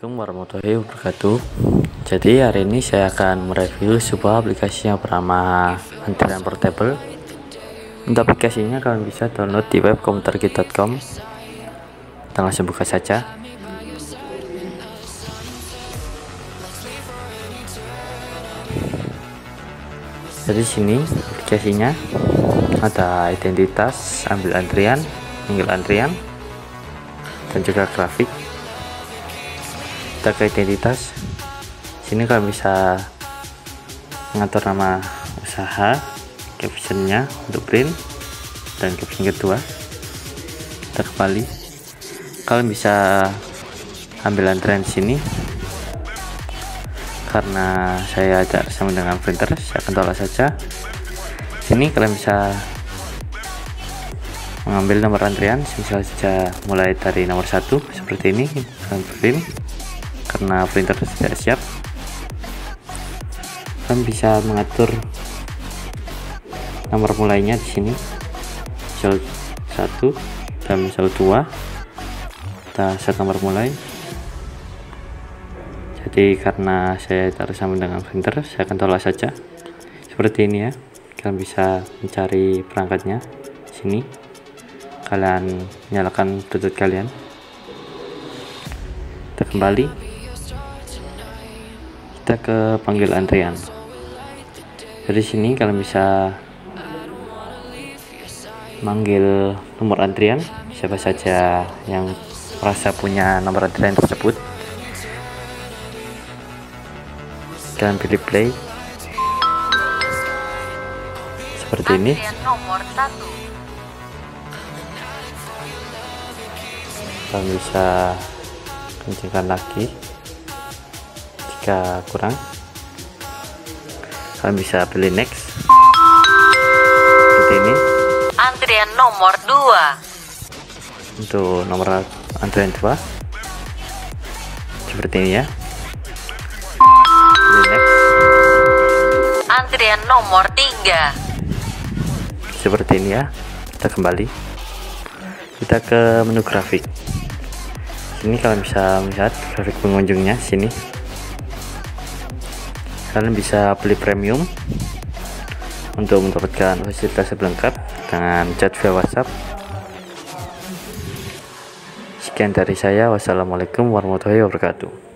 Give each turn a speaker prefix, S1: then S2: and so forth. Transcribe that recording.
S1: Assalamualaikum warahmatullahi wabarakatuh. Jadi hari ini saya akan mereview sebuah aplikasi yang bernama Antrian Portable. Untuk aplikasinya kalian bisa download di web komputerkit.com Kita langsung buka saja. Jadi sini aplikasinya ada identitas, ambil antrian, ambil antrian, dan juga grafik kita ke identitas sini kalian bisa mengatur nama usaha captionnya untuk print dan caption kedua kita kembali kalian bisa ambil antrean sini. Karena saya tidak sama dengan printer saya akan tolak saja. Sini kalian bisa mengambil nomor antrian misal saja mulai dari nomor satu seperti ini kalian print karena printer tidak siap kan bisa mengatur nomor mulainya di sini. Misal 1 dan misal 2 kita set nomor mulai. Jadi karena saya tidak sama dengan printer saya akan tolak saja. Seperti ini ya kalian bisa mencari perangkatnya sini. Kalian nyalakan bluetooth kalian. Kita kembali kita ke panggil antrian. Dari sini kalian bisa manggil nomor antrian siapa saja yang merasa punya nomor antrian tersebut kalian pilih play. Seperti ini. Kalian bisa kencangkan lagi jika kurang kalian bisa pilih next. Seperti ini.
S2: Antrian nomor 2
S1: untuk nomor antrian 2 seperti ini ya. Pilih next.
S2: Antrian nomor 3
S1: seperti ini ya. Kita kembali. Kita ke menu grafik. Sini kalian bisa melihat grafik pengunjungnya. Sini kalian bisa beli premium untuk mendapatkan fasilitas lengkap dengan chat via WhatsApp. Sekian dari saya. Wassalamualaikum warahmatullahi wabarakatuh.